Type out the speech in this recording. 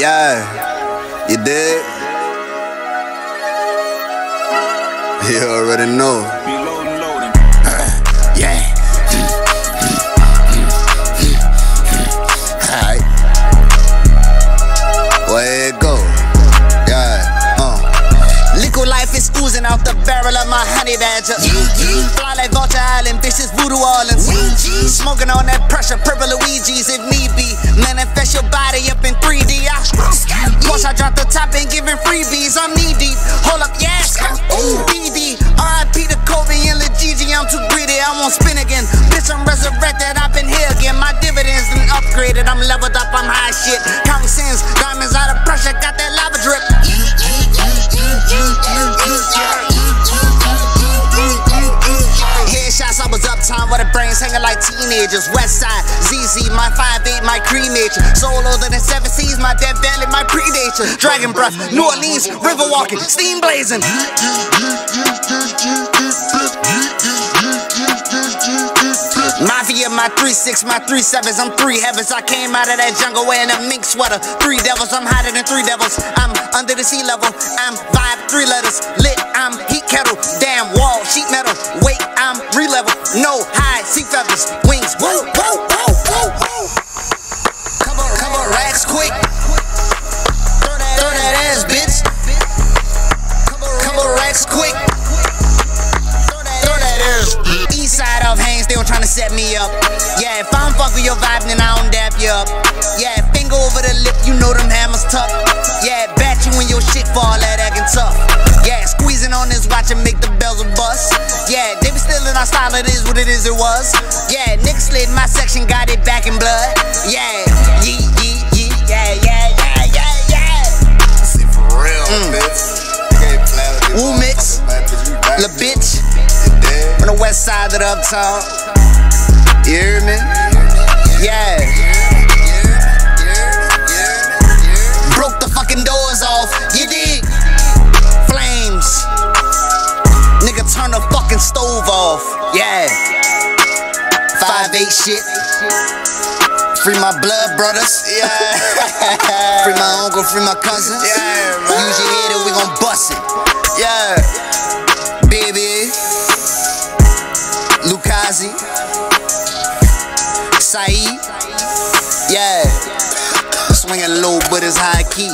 Yeah, you did? You already know. Be loading, loading. Yeah. Alright. Where it go? Yeah. Uh. Liquid life is oozing out the barrel of my honey badger. Fly like Vulture Island, bitches voodoo Orleans. Smoking on that pressure, purple Luigi's if need be. Manifest your body up in 3D. Freebies, I'm knee deep. Hold up, yes. Ooh, BD. RIP to Kobe and Lil Gigi, I'm too greedy. I won't spin again. Bitch, I'm resurrected. I've been here again. My dividends been upgraded. I'm leveled up. I'm high shit. Counting sins, diamonds out of pressure. Got that lava drip. Brains hanging like teenagers. West side, ZZ, my 5'8, my cremation. Solo than seven seas, my dead belly, my predator. Dragon breath, New Orleans, river walking, steam blazing. Mafia, my three six, my three sevens, I'm three heavens. I came out of that jungle wearing a mink sweater. Three devils, I'm hotter than three devils. I'm under the sea level. I'm vibe, three letters. Lit, I'm heat kettle. Damn wall, sheet metal. Wait, I'm re-level. No high, sea feathers, wings. Woo, woo, woo, woo, woo. Cover, cover racks quick. Throw that, throw that ass, bitch. Cover, cover racks quick. Throw that, ass. East side of Haynes, they were trying to set me up. Yeah, if I don't fuck with your vibe, then I don't dap you up. Yeah, finger over the lip, you know them hammers tough. Yeah, bat you when your shit fall that acting tough. Blood. Yeah, yee, yee, yeah, yeah, yeah, yeah, yeah. See, for real, mm. bitch. You can't play with Woo mix. motherfucker, man, 'cause you back Lil' bitch, from the west side of the uptown. You hear me? Yeah. Broke the fucking doors off, you dig? Flames. Nigga, turn the fucking stove off. Yeah. 5'8 shit. Free my blood brothers. Yeah. Free my uncle, free my cousins. Yeah, man. Use your head or we gon' bust it. Yeah. Baby. Lukazi. Saeed. Yeah. Swinging low, but it's high key.